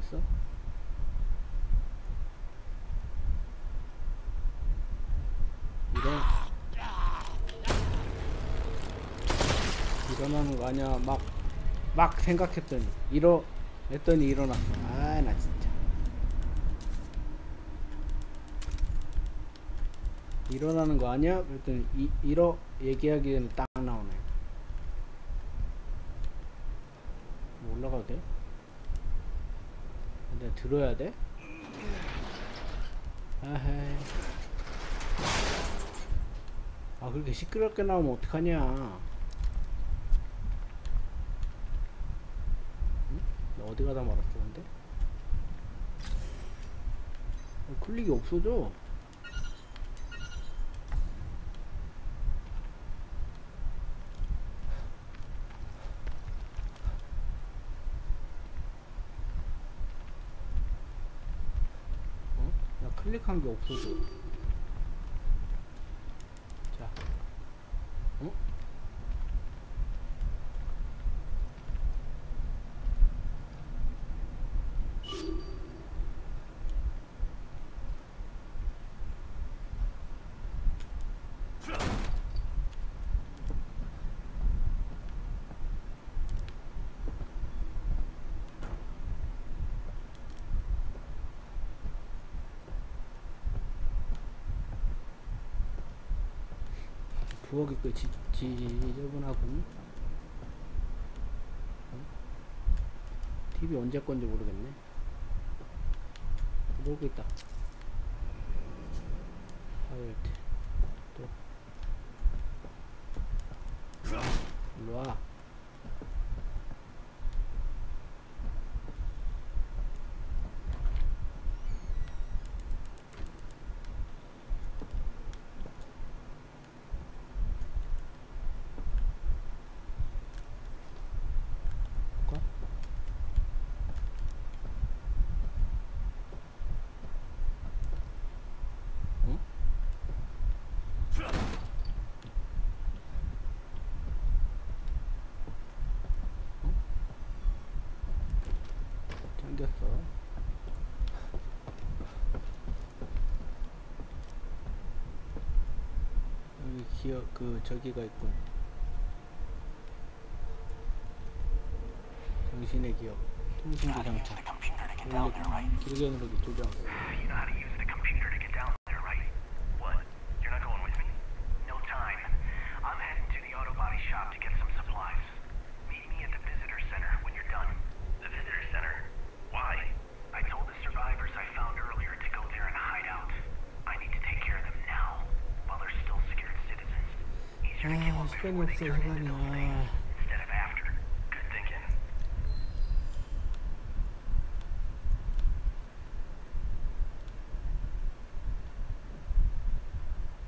있어? 일어 일어나는 거 아니야 막 막 생각했더니 일어 했더니 일어났어 아 나 진짜 일어나는 거 아니야? 그랬더니 이, 일어 얘기하기에는 딱 나오네 뭐 올라가도 돼? 근데 들어야 돼? 아헤이 아 그렇게 시끄럽게 나오면 어떡하냐 응? 나 어디 가다 말았어 근데? 어, 클릭이 없어져 어? 나 클릭한 게 없어져 자 어? 꽤 지, 지저분하군 어? TV 언제 건지 모르겠네. 놀고 있다. 하이트 또. 일로와 볼까? 응? 응? 잠겼어. 여 기 기억 그 저기가 있군. 당신의 기억, 통신기 장착, 길게 누르기 조정. 아. thinking.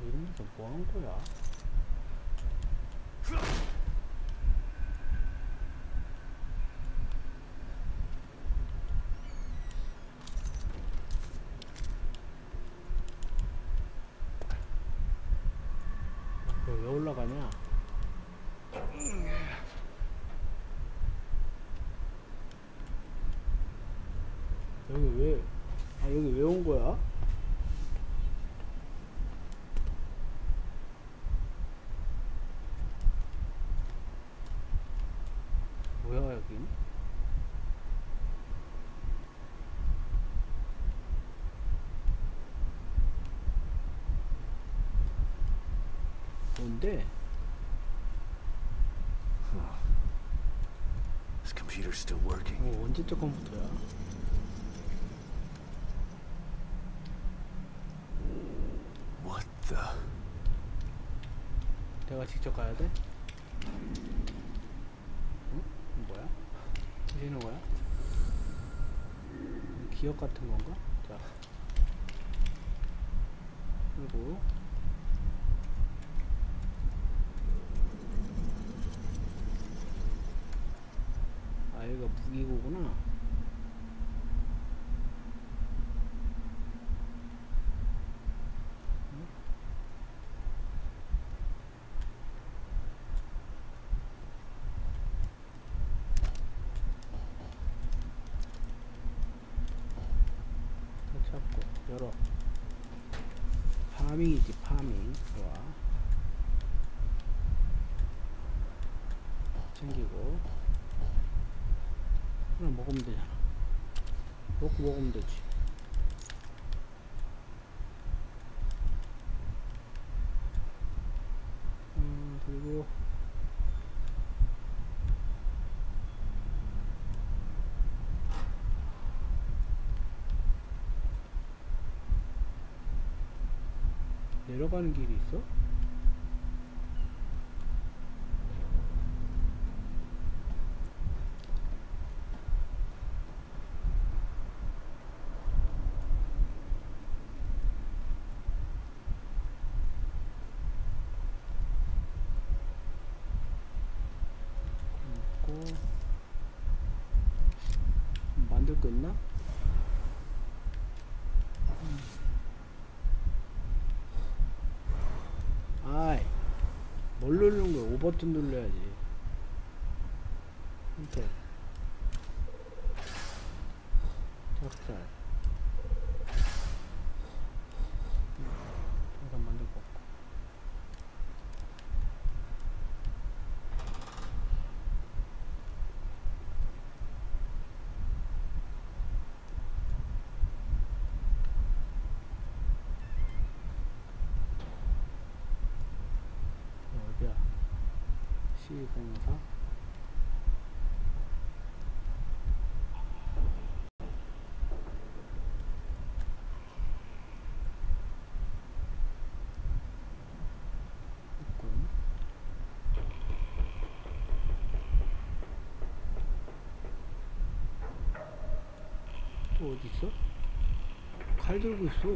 이러면서 뭐한 거야? 아, 왜 올라가냐? 여기 왜, 아, 여기 왜 온 거야? 뭐야, 여긴? 뭔데? This computer's still working. 어, 언제적 컴퓨터야? What the? 내가 직접 가야 돼? 응? 뭐야? 해주는 거야? 기억 같은 건가? 자. 그리고 아 여기가 무기고구나. 열어 파밍이지 파밍. 좋아 챙기고. 하나 먹으면 되잖아. 먹고 먹으면 되지 음 그리고 내려가는 길이 있어? 있고 만들 거 있나? 아이 뭘 누르는 거야? 5 버튼 눌러야지 선택 작살 잠깐 만들 거 없고 어디야? 시공사? 있군. 또 어디 있어? 칼 들고 있어.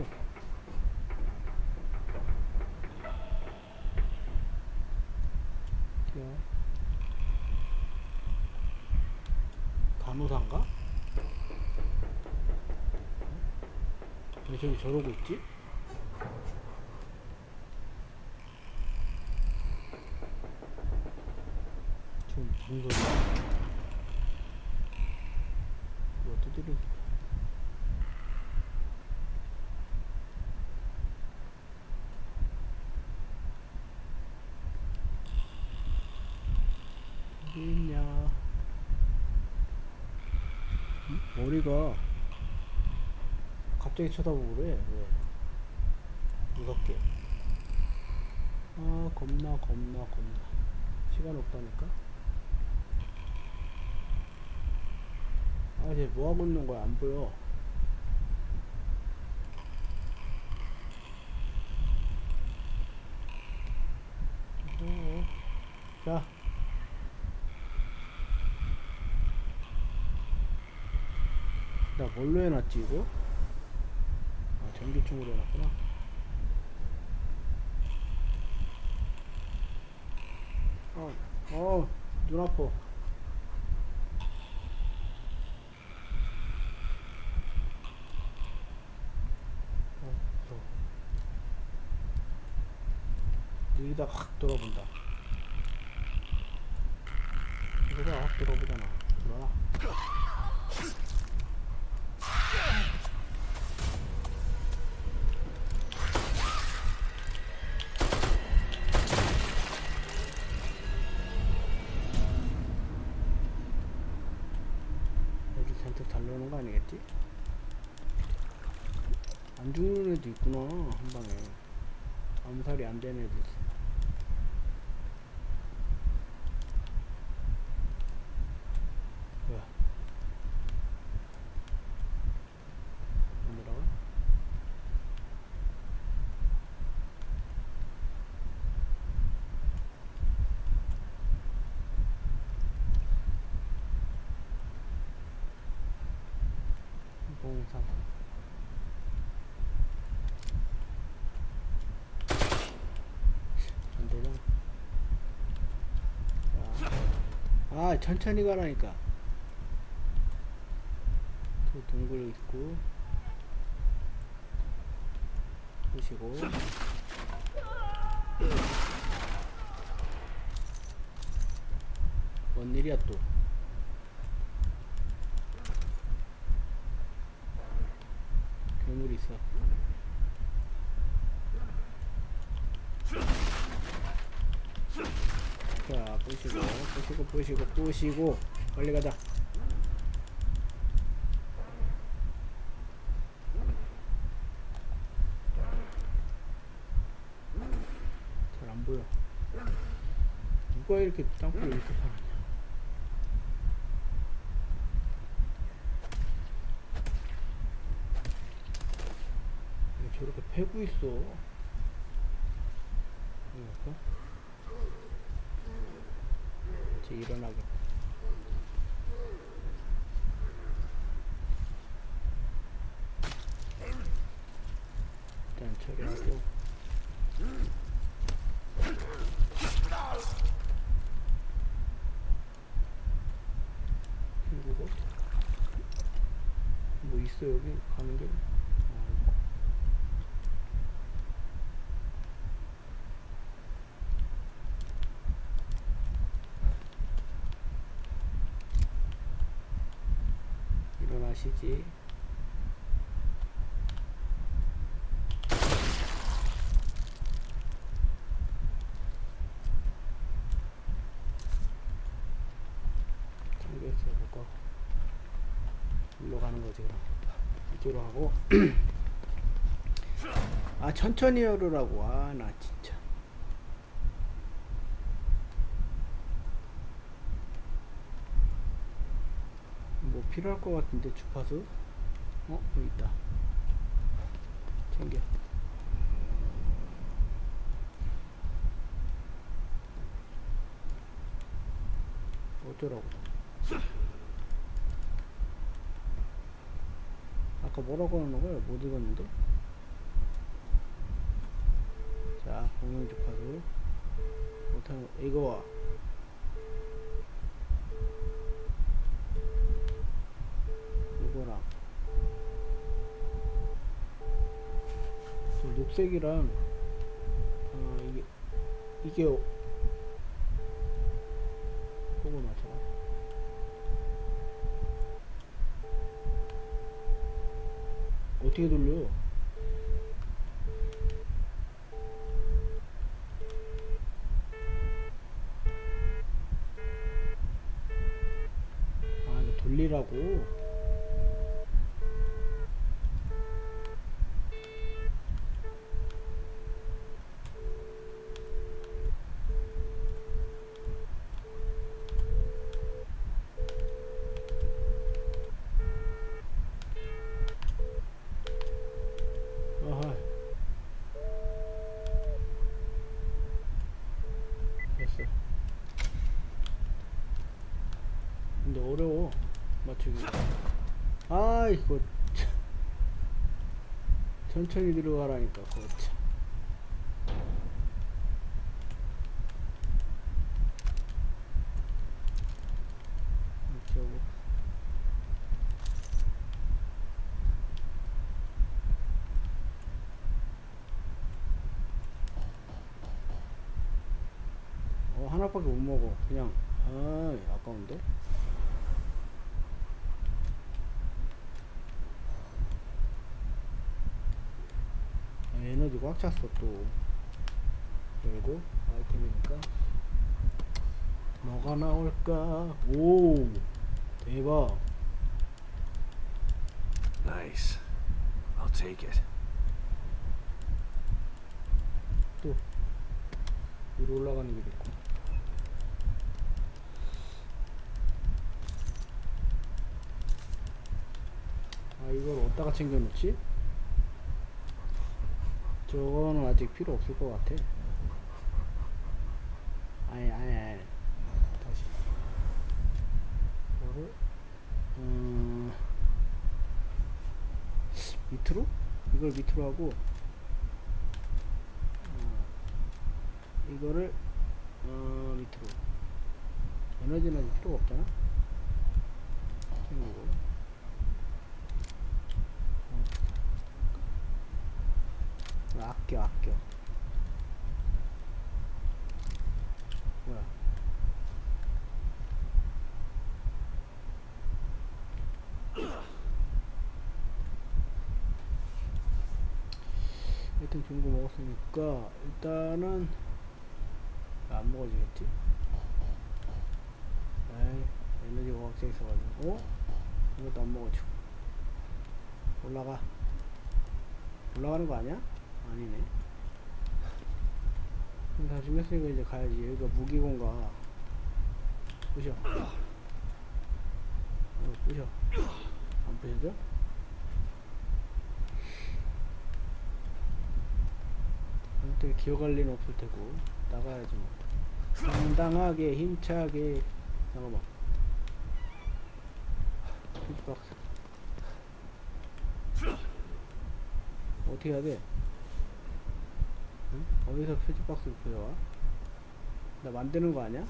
야. 간호사인가? 왜 저기 저러고 있지? 지금 무슨? 뭐 두드려 어디 있냐? 응? 머리가 갑자기 쳐다보고 그래. 왜? 무섭게. 아, 겁나, 겁나, 겁나. 시간 없다니까? 아, 쟤 뭐하고 있는 거야? 안 보여. 어, 자. 나 뭘로 해놨지 이거? 아 전기총으로 해놨구나. 어, 어, 눈 아파. 어, 여기다 확 돌아본다 안 되는 애도 있어? 봉사 안 되잖아. 자. 아, 천천히 가라니까. 또 동굴 있고. 보시고. 뭔 일이야 또. 괴물이 있어 자 부시고 부시고 부시고 빨리 가자. 잘 안 보여. 누가 이렇게 땅굴 이렇게 파냐? 왜 저렇게 패고 있어 이거 이제 일어나게 일단 처리하고 그리고 뭐 있어 여기 가는 게 아, 일어나시지 잠겼어 못 가고 일로 가는 거지 그럼 이쪽으로 하고 아 천천히 열으라고 아 나 진짜. 뭐 필요할 것 같은데 주파수? 어 여기 있다. 챙겨. 어쩌라고. 아까 뭐라고 하는 거야? 못 읽었는데 자 공룡 주파수. 못하는 거 이거 와. 이거랑. 저 녹색이랑 아 이게 이게 어- 그거 맞춰라 어떻게 돌려 어려워 맞추기가. 아 이거 참. 천천히 들어가라니까 그거 참. 어 하나밖에 못 먹어 그냥 아 아까운데 아, 에너지 꽉 찼어 또 그리고 아이템이니까 뭐가 나올까 오 대박 Nice. I'll take it. 또 위로 올라가는 게 있고 아 이걸 어디다가 챙겨놓지? 저거는 아직 필요 없을 것 같아. 아니 아니 아니. 다시. 이거를? 음. 밑으로? 이걸 밑으로 하고. 어, 이거를 어, 밑으로. 에너지는 필요가 없잖아. 챙기고 어. 아껴 아껴 뭐야 하여튼 좋은 거 먹었으니까 일단은 안 먹어지겠지? 에이 에너지가 확정 있어가지고 어? 이것도 안 먹어지고 올라가 올라가는 거 아니야? 아니네 그럼 다 죽였으니까 이제 가야지 여기가 무기공가 부셔 어, 부셔 안 부셔져? 아무튼 기어갈 리는 없을 테고 나가야지 뭐 당당하게 힘차게 잠깐만 퓨즈박스 어떻게 해야 돼? 응? 어디서 퓨즈박스를 구해와? 나 만드는 거 아니야?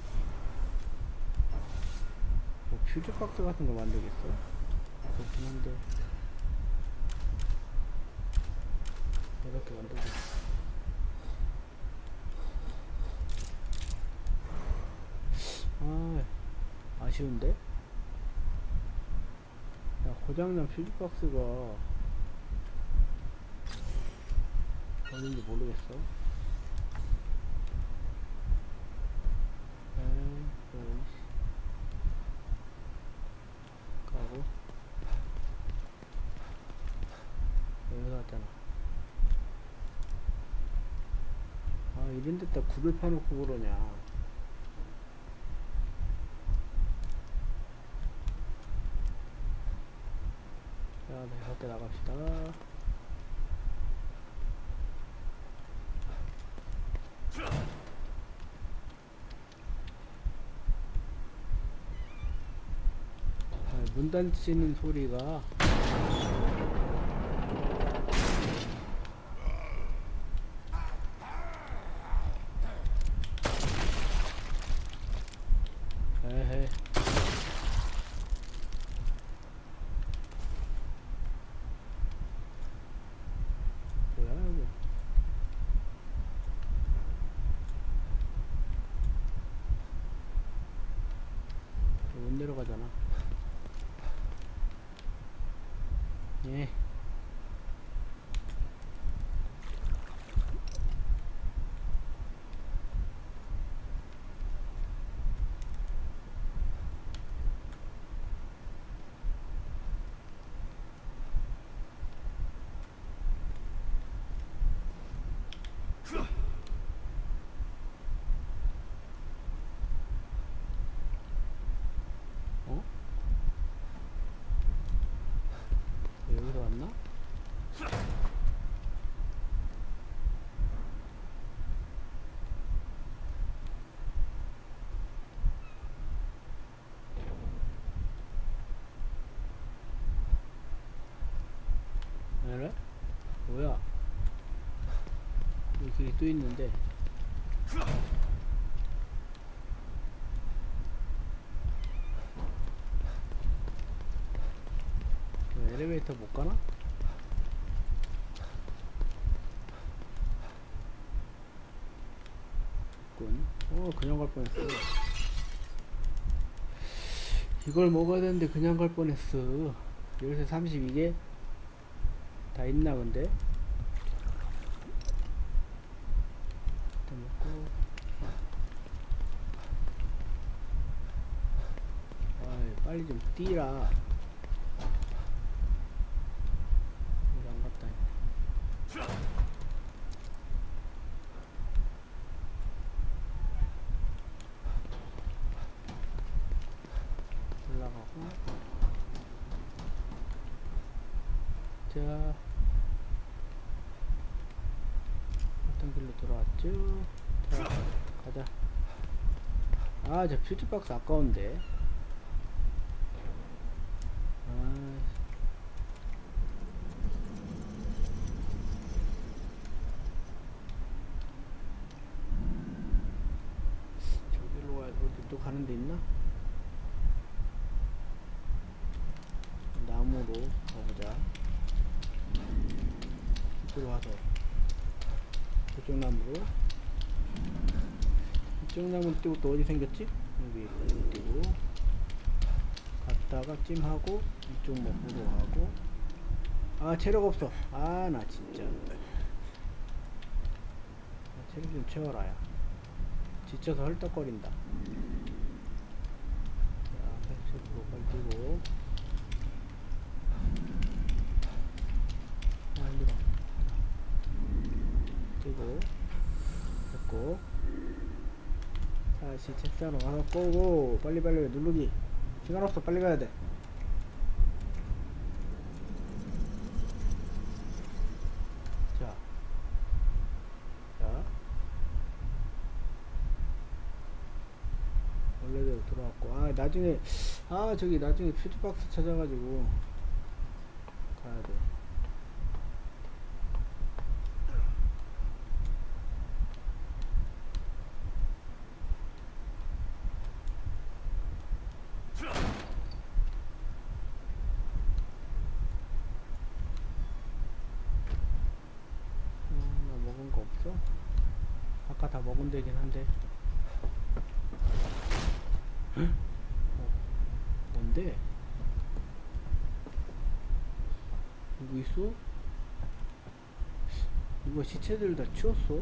뭐 퓨즈박스 같은 거 만들겠어? 그렇긴 한데 이렇게 만들고 아 아쉬운데? 야 고장난 퓨즈박스가 어딘지 모르겠어. 아. 이런 데다 굴을 파놓고 그러냐 자, 네, 나갑시다. 아, 문 닫히는 소리가 에헤 뭐야 이거 이거 못 내려가잖아 예 어? 여기서 왔나? 그래? 뭐야? 여기 또 있는데 엘리베이터 못 가나? 군. 어, 그냥 갈 뻔했어. 이걸 먹어야 되는데 그냥 갈 뻔했어. 여기서 32개 다 있나 근데? 빨리 좀 뛰라. 이거 안 갔다. 올라가고. 자. 어떤 길로 돌아왔죠? 자, 가자. 아, 저 퓨즈박스 아까운데. 찜냉면 띄고 또 어디 생겼지? 여기 띄고 갔다가 찜하고 이쪽 뭐 먹으러 가고. 아 체력 없어. 아 나 진짜. 아, 체력 좀 채워라 야. 지쳐서 헐떡거린다. 다시 책상으로 가서 꼬고 빨리 빨리 누르기. 시간 없어. 빨리 가야 돼. 자, 자, 원래대로 돌아왔고, 아 나중에, 아 저기 나중에 퓨즈박스 찾아가지고 가야 돼. 음, 나 먹은 거 없어? 아까 다 먹은 데긴 한데. 헉? 어, 뭔데? 누구 있어? 누가 시체들 다 치웠어?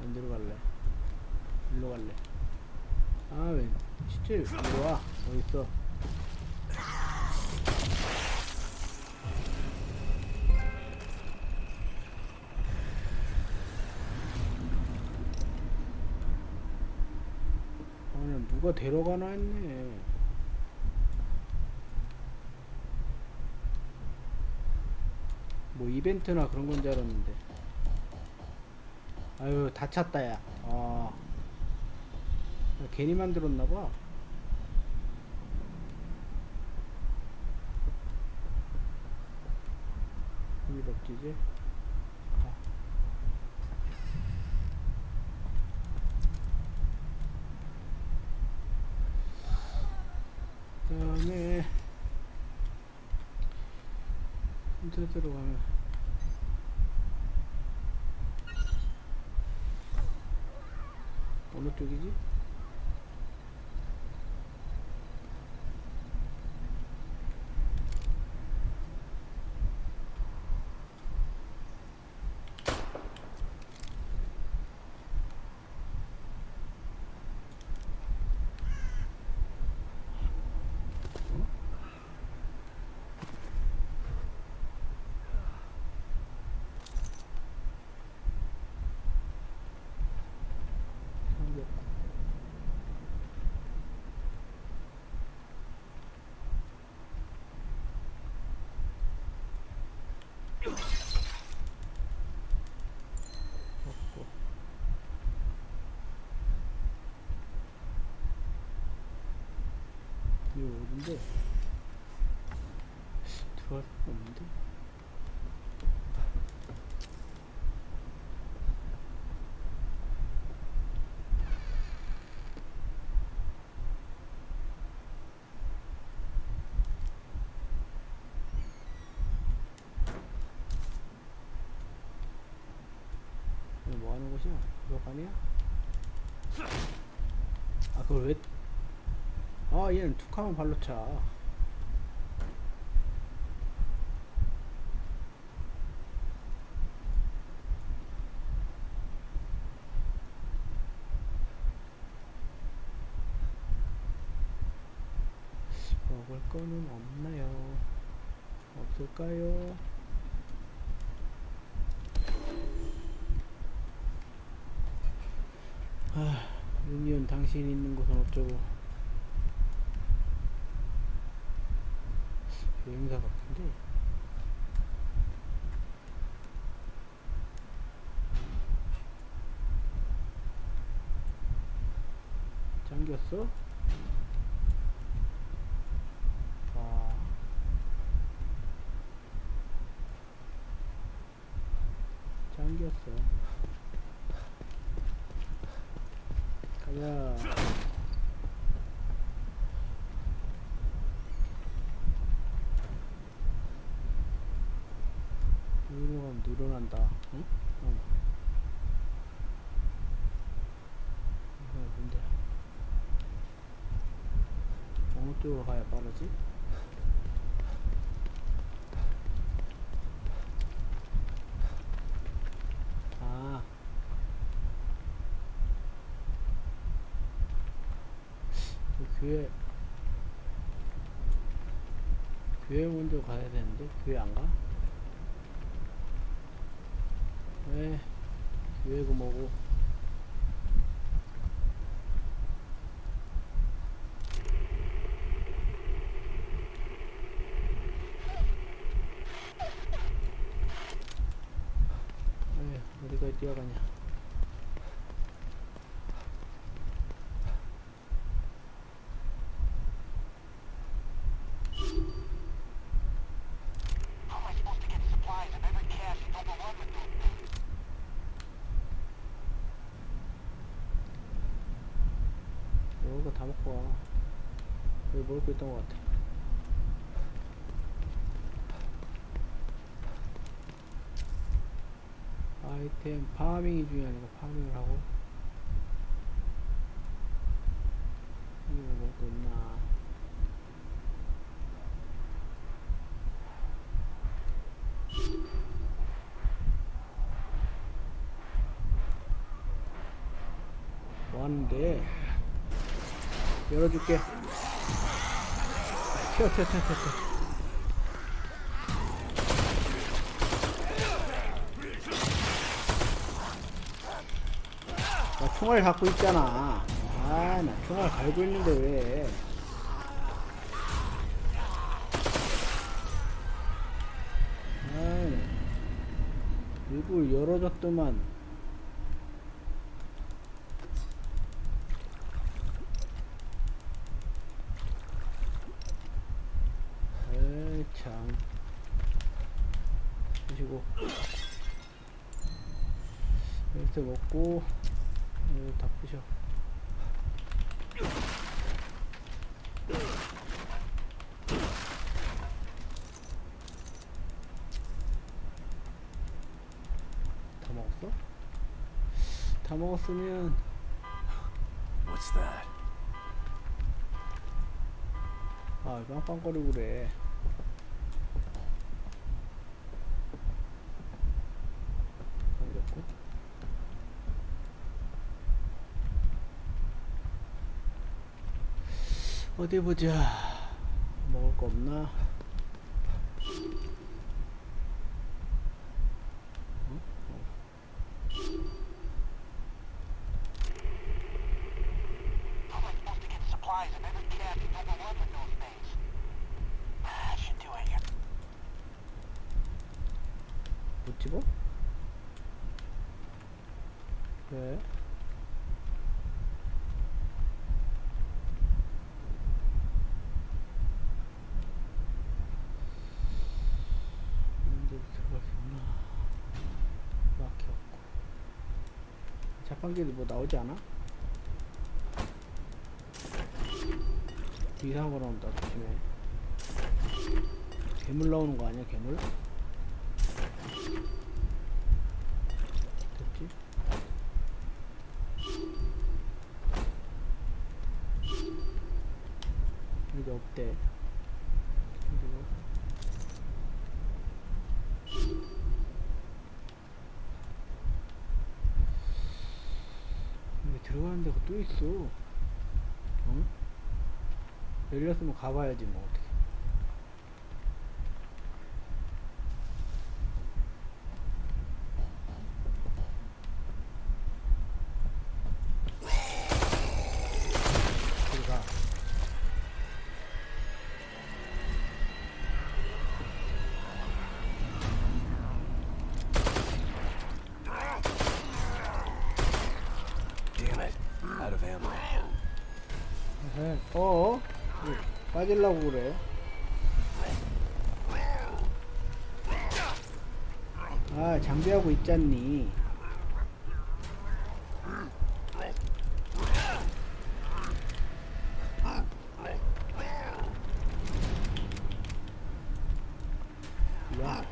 안 들어 갈래. 일로 갈래. 아, 왜, 시체, 이리 와. 어딨어? 누가 데려가나 했네. 뭐, 이벤트나 그런 건 줄 알았는데. 아유, 다 찼다, 야. 아. 괜히 만들었나봐. 여기 없지지? 아. 그다음에 힌트 들어가면 어느 쪽이지? 삼겹. 없고. 이거 어딘데? 들어갈 수가 없는데? 뭐 하는 곳이야? 이거 아니야? 아 그걸 왜? 아 얘는 툭하면 발로 차. 먹을 거는 없나요? 없을까요? 아, 유니온 당신 있는 곳은 어쩌고 여행사 같은데. 잠겼어? 와 잠겼어. 가자 응? 응. 이거 뭔데? 어느 쪽으로 가야 빠르지? 아. 교회 교회 먼저 가야 되는데 교회 안 가? 왜 교회고 뭐고 왜 어디까지 뛰어가냐 How am I supposed to get supplies if every cache is overrun with those things? 먹을 거 다 먹고 와 거 있던 것 같아. 아이템 파밍이 중요하니까 파밍을 하고. 이거 거 있나? 뭐 하는데 열어줄게 튀어 튀어 튀어 튀어. 나 총알 갖고 있잖아 아나 총알 갈고 있는데 왜 아이 이걸 열어줬더만 에이 참 드시고 이렇게 먹고 이거 다 부셔 다 먹었어? 다 먹었으면 What's that? 아 빵빵거리고 그래 잠겼고 어디 보자 먹을 거 없나 어? 어. How am I supposed to get supplies if every cache is overrun with those things? Ah, I should do it here. 못 집어? 왜? 이런 데도 들어갈 수 있나? 막혔고 자 판기도 뭐 나오지 않아? 이상한 거 나온다 조심해 괴물 나오는 거 아니야 괴물? 됐지? 여기 없대. 그리고 여기 들어가는 데가 또 있어. 응? 열렸으면 가봐야지 뭐어 왜 빠질라고 그래? 아, 장비하고 있잖니. 야.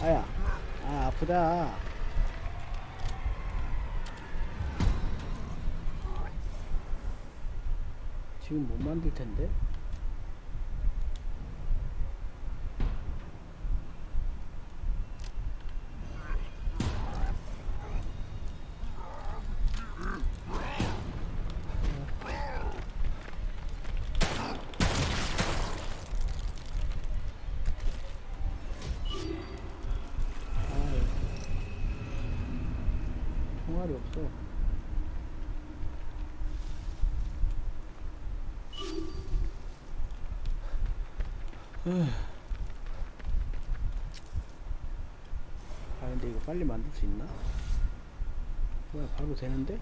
아야. 아, 아프다. 지금 못 만들 텐데. 총알이 없어. 에휴. 아 근데 이거 빨리 만들 수 있나? 뭐야 바로 되는데?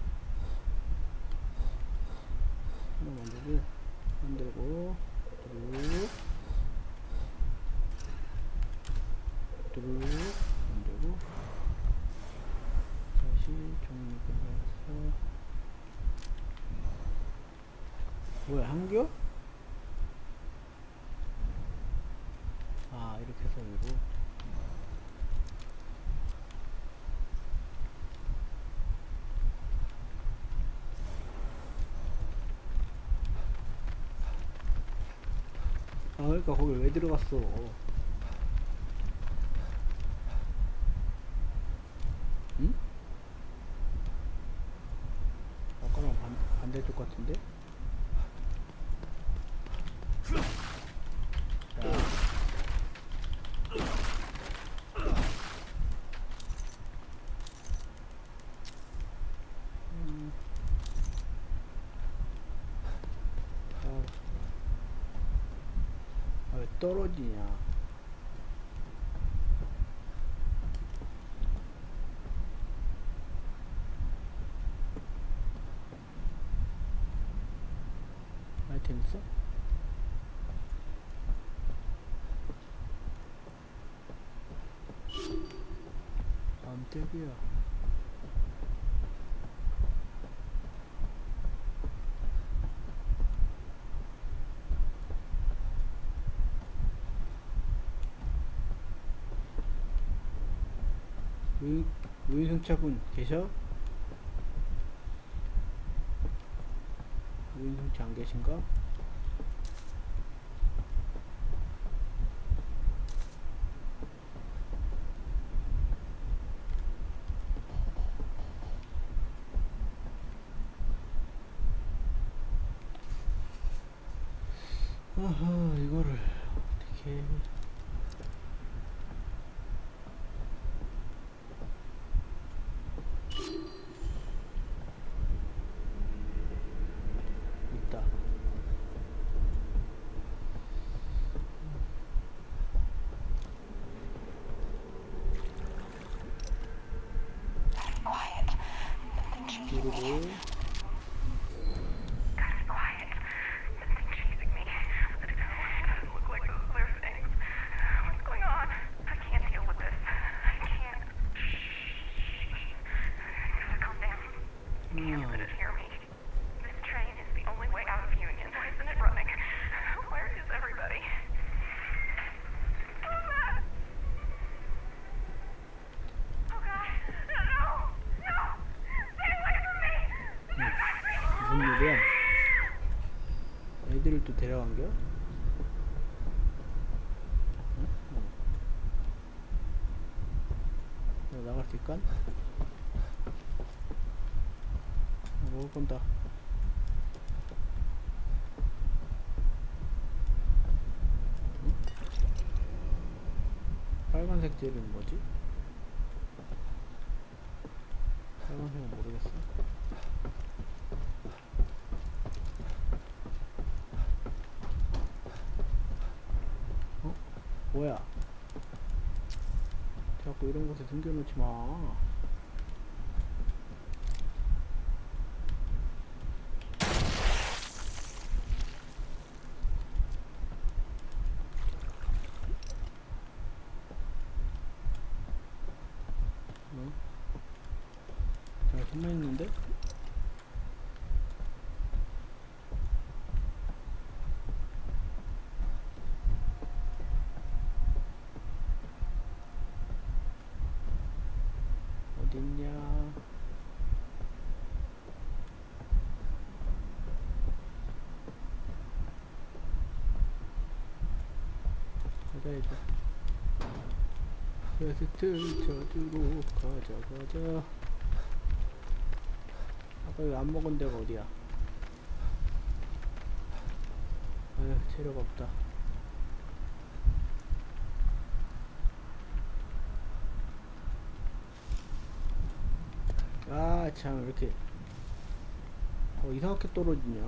하나 만들고 만들고 뚜룩 뚜룩 만들고 다시 종류를 해서 뭐야 한겨? 아 이렇게 해서 위로 아 그러니까? 거기 왜 들어갔어 응? 아까랑 반, 반대쪽 같은데? 자. 음. 아. 아, 왜 떨어지냐? 아이템 있어? 깜짝이야. 우, 우인승차분 계셔? 우인승차 안 계신가? 아하 이거를 어떻게 있다. 누 일이야? 애들을 또 데려간겨? 응? 응. 너 나갈 수? 어, 먹을 건다. 응? 빨간색 젤은 뭐지? 빨간색은 모르겠어. 어? 뭐야? 자꾸 이런 곳에 숨겨놓지 마. 뭐? 잘 숨어있는데? 어딨냐? 가자. 퀘스트 저주로 가자 가자. 아까 여기 안 먹은 데가 어디야? 아휴 체력 없다. 아아참 이렇게 어, 이상하게 떨어지냐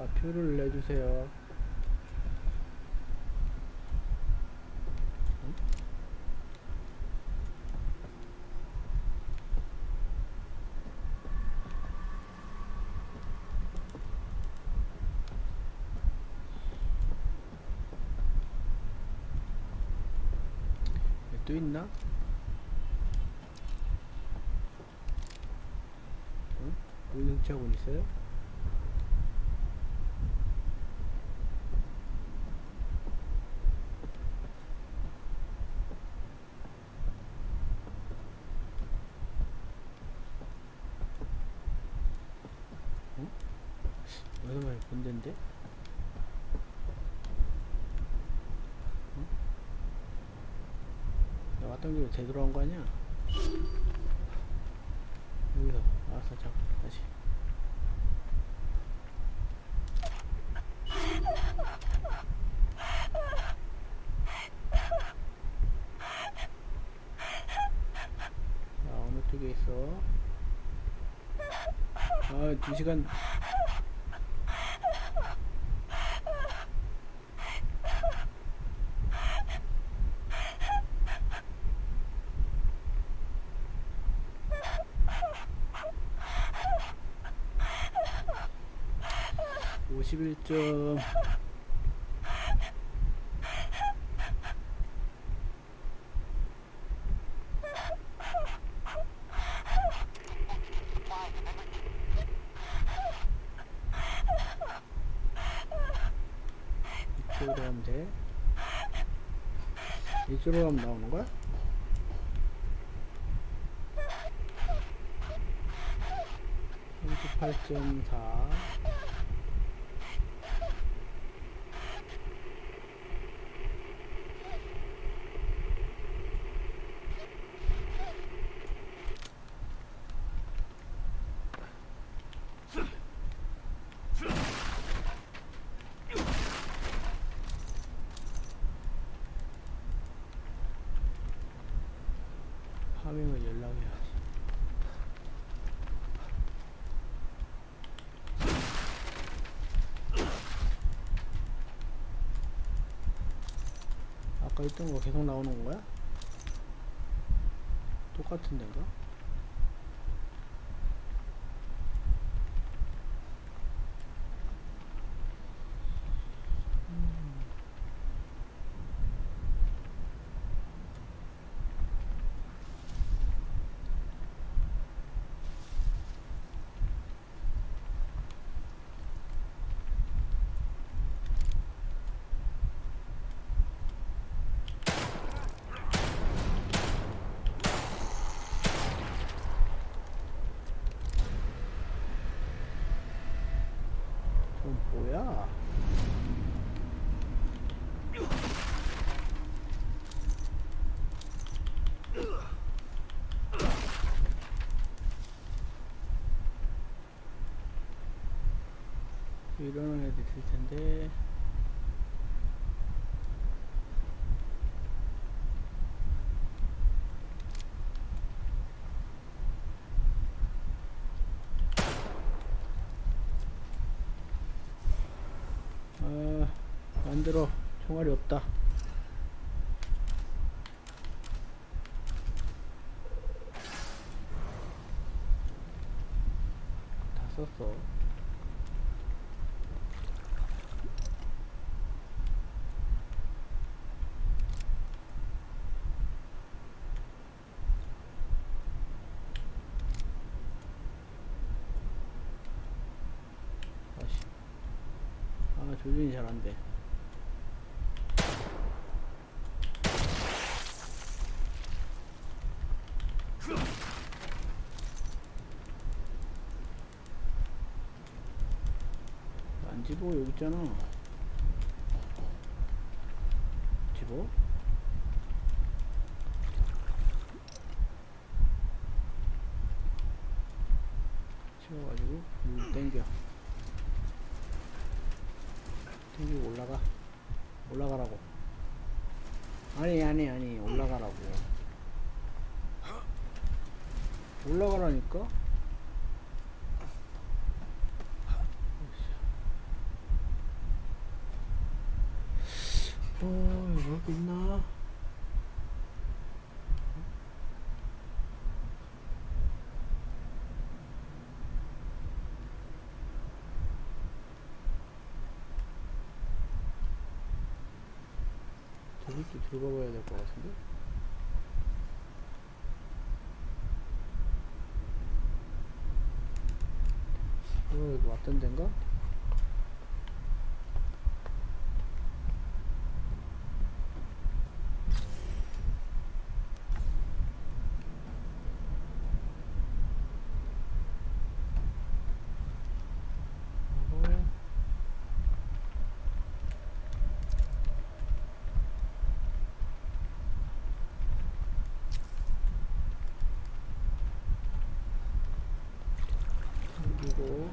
자 표를 내주세요 응? 여기 또 있나? 응? 여기 등치하고 있어요? 어? 여기서 말이 본데인데? 나 왔던 길로 되돌아온 거 아니야? 여기서 알았어 자 다시 자 어느 쪽에 있어? 아 2시간 오십일 점 이쪽으로 가면 돼 이쪽으로 가면 나오는 거야? 삼십팔 점 사. 파밍을 연락해야지. 있던 거 계속 나오는 거야? 똑같은 데인가? 그건 뭐야? 이런 애들 있을 텐데. 아, 만들어. 총알이 없다. 다 썼어. 다시. 아, 안 집어 여기 있잖아. 집어? 집어가지고 음, 땡겨. 땡기고 올라가. 올라가라고. 아니 아니 아니 올라가라고 올라가라니까 어 여기 있나 저기 또 들어가 봐야 될 것 같은데 어 여기 왔던 데인가? 어허. 그리고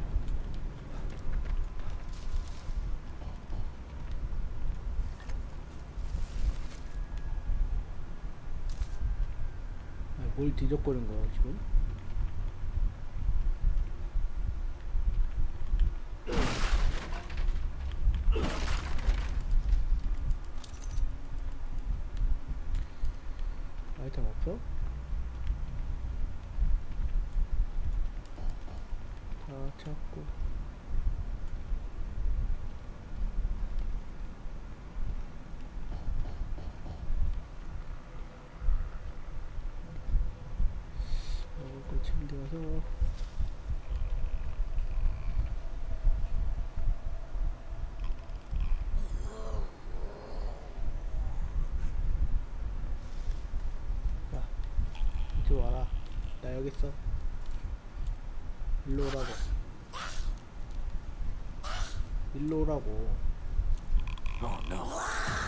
아, 뭘 뒤적거린 거야 지금? 아이템 없어? 다 찾고 먹을 거 챙겨서 자 이리 와라. 나 여기 있어. 일로 오라고. 일로 오라고. Oh no.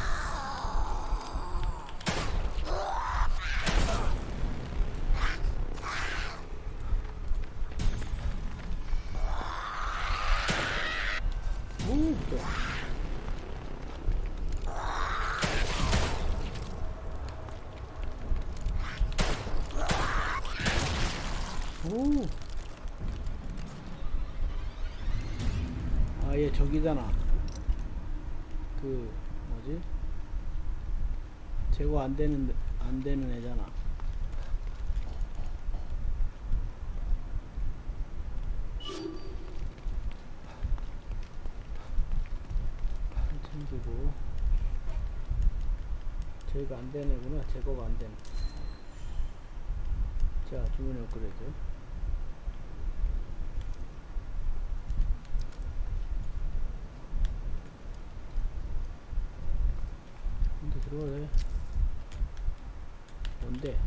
오. 아, 얘 저기잖아. 그, 뭐지? 제거 안 되는, 안 되는 애잖아. 챙기고. 제거 안 되는 애구나. 제거가 안 되는. 자, 주문에 업그레이드. 근데 돼. 뭔데?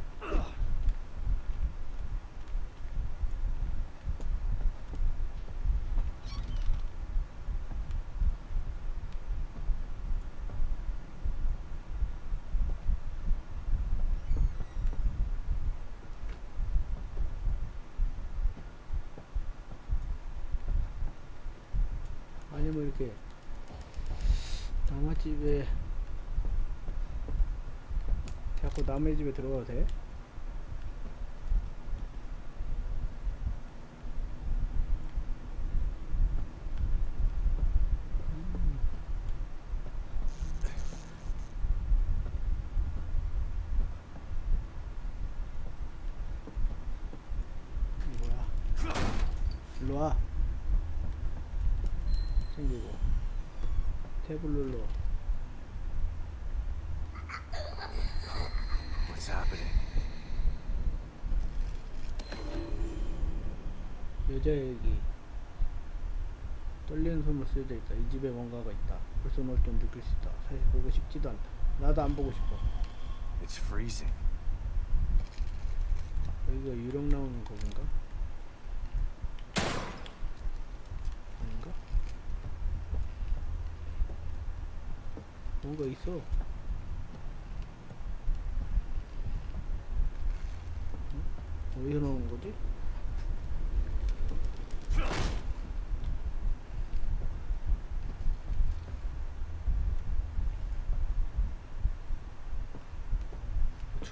아니 뭐 이렇게 남의 집에 자꾸 남의 집에 들어가도 돼? 이거 뭐야? 일로 와. 챙기고 탭을 눌러. What's happening? 여자 얘기 떨리는 손을 쓰여져 있다 이 집에 뭔가가 있다 벌써 널 좀 느낄 수 있다 사실 보고 싶지도 않다 나도 안 보고 싶어 It's freezing. 여기가 유령 나오는 거긴가? 아닌가? 뭔가 있어 응? 어디서 나오는 거지?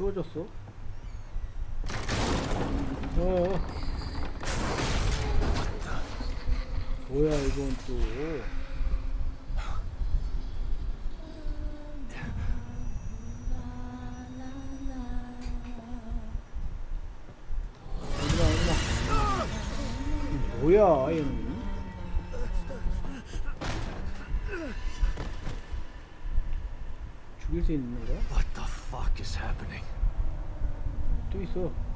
추워졌어? 어. 뭐야 이건 또? 엄마 엄마. 뭐야 얘는? 죽일 수 있는 거야? What the fuck is happening? 또있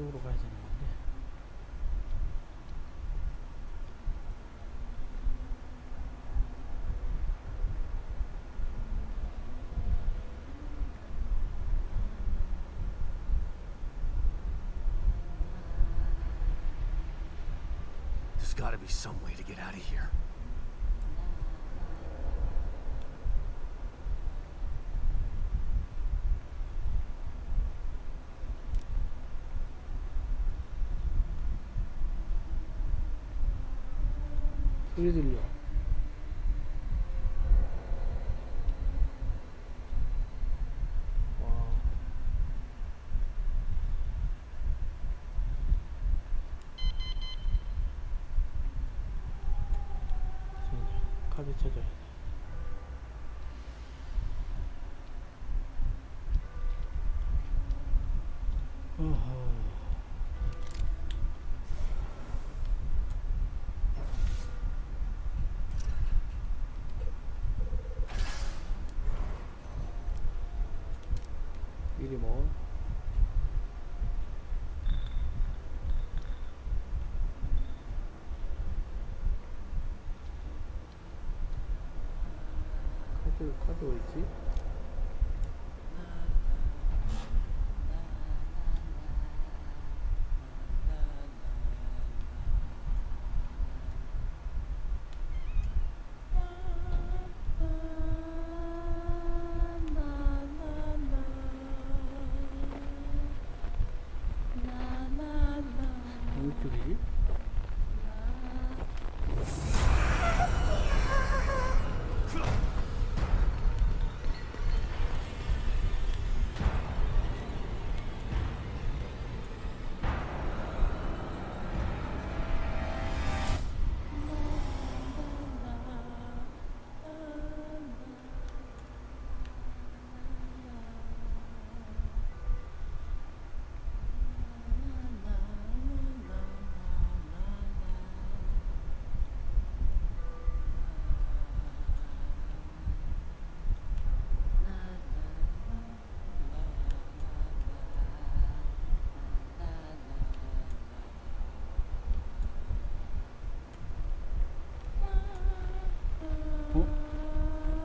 저쪽으로 가야 되는 건데. There's gotta be some way to get out of here. 소리 들려. 와. 지금 카드 찾아야 돼. 어허. 이리 뭐 카드 카드 어딨지?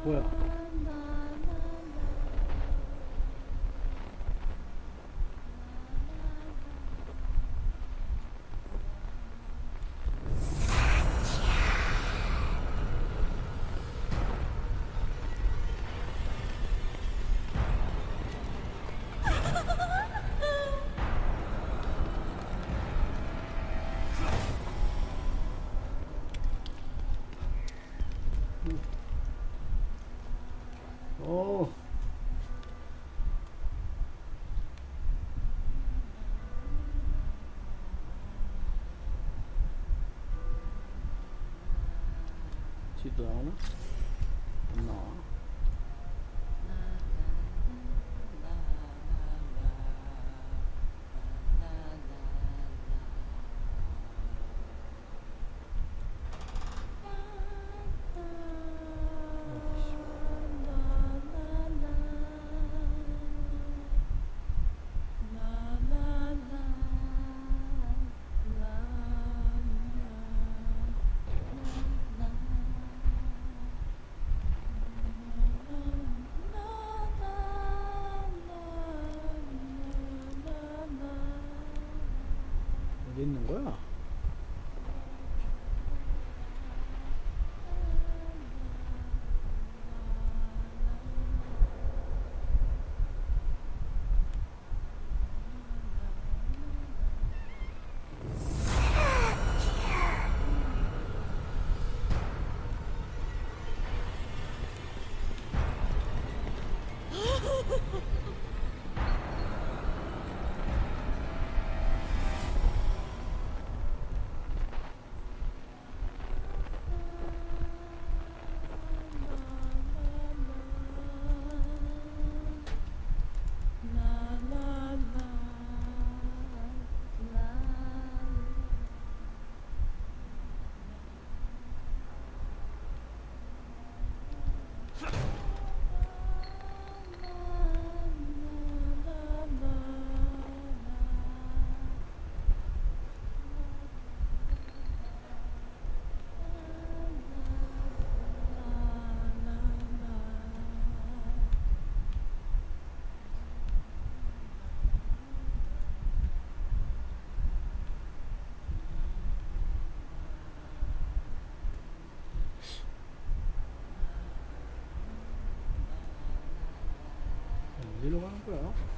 뭐 지도 나 어디로 가는 거야?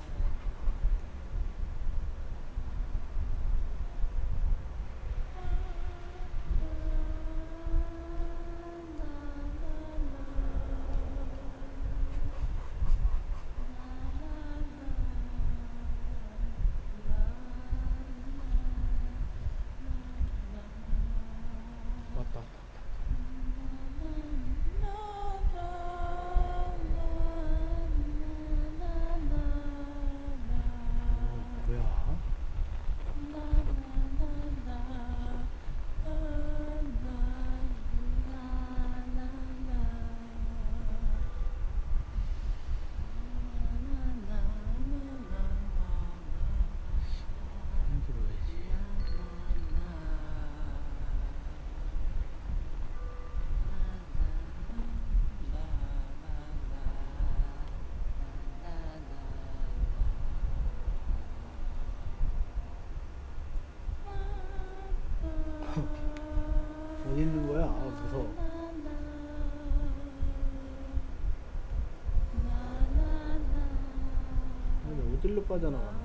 아니, 어디로 빠져나가는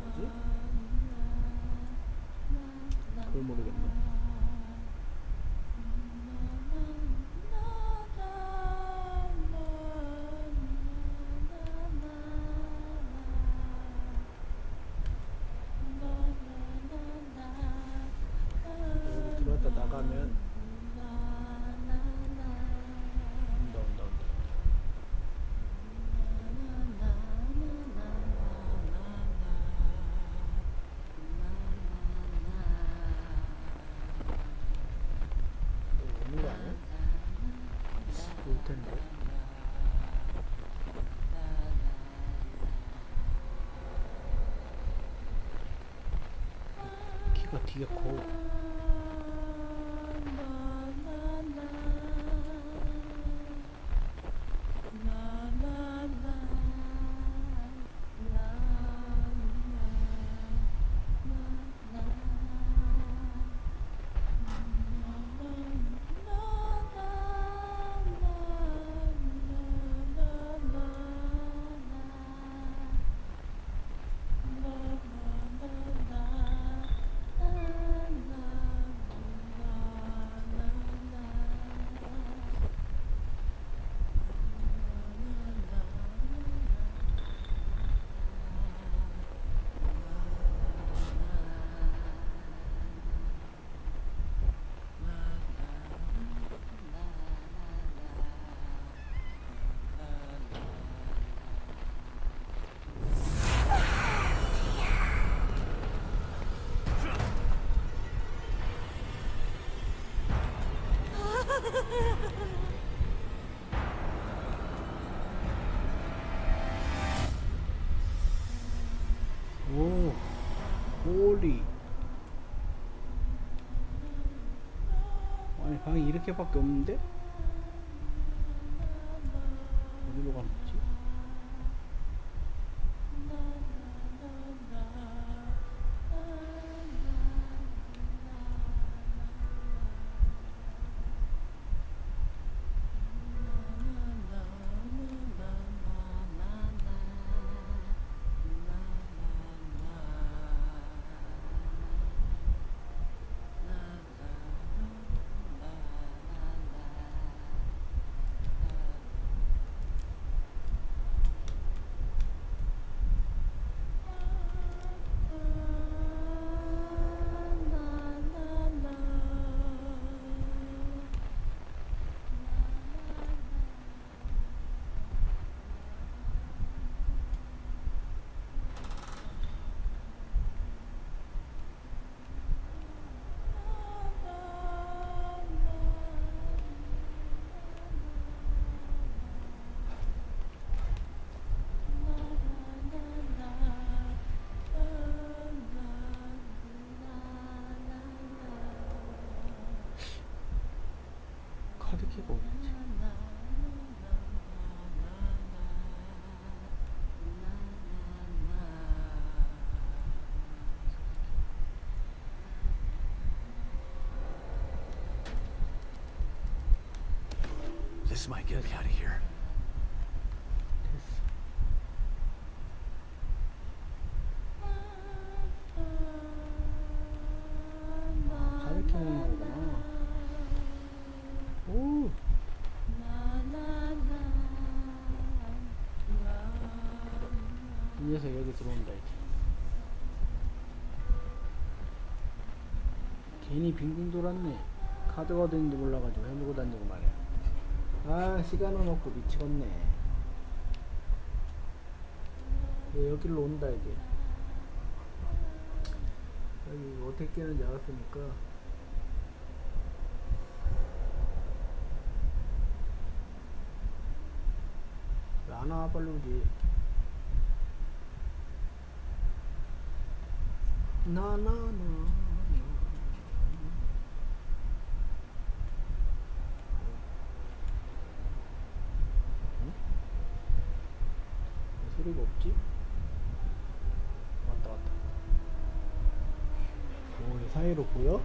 올 텐데 키가 되게 커 오, 홀리. 아니 방이 이렇게밖에 없는데? This might get me out of here. 빙빙 돌았네. 카드가 있는지 몰라가지고 해물고 다니고 말이야. 아 시간은 없고 미치겠네. 왜 여기로 온다 이게. 여기 어떻게 깨는지 알았으니까. 왜안와 빨리 오지. 나나나. 왜 소리가 없지? 왔다 왔다. 오, 보여?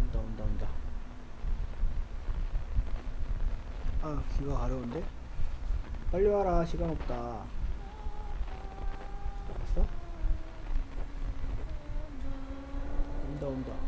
온다 온다 온다. 아 귀가 가려운데? 빨리 와라 시간 없다. 알았어? 온다 온다.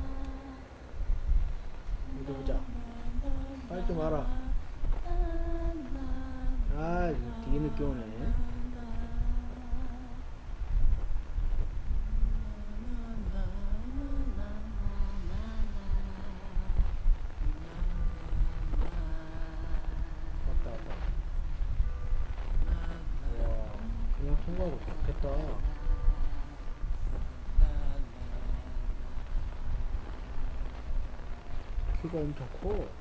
엄청 커.